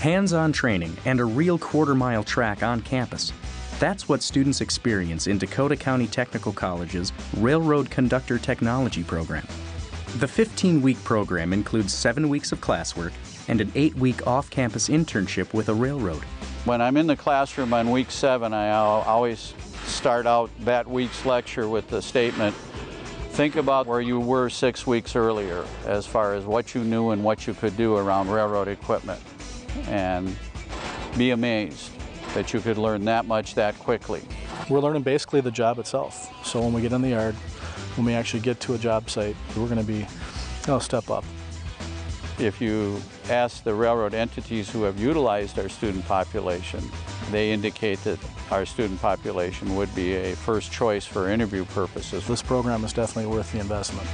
hands-on training, and a real quarter-mile track on campus. That's what students experience in Dakota County Technical College's Railroad Conductor Technology program. The 15-week program includes seven weeks of classwork and an eight-week off-campus internship with a railroad. When I'm in the classroom on week seven, I always start out that week's lecture with the statement, think about where you were six weeks earlier as far as what you knew and what you could do around railroad equipment. And be amazed that you could learn that much that quickly. We're learning basically the job itself. So when we get in the yard, when we actually get to a job site, we're going to be a step up. If you ask the railroad entities who have utilized our student population, they indicate that our student population would be a first choice for interview purposes. This program is definitely worth the investment.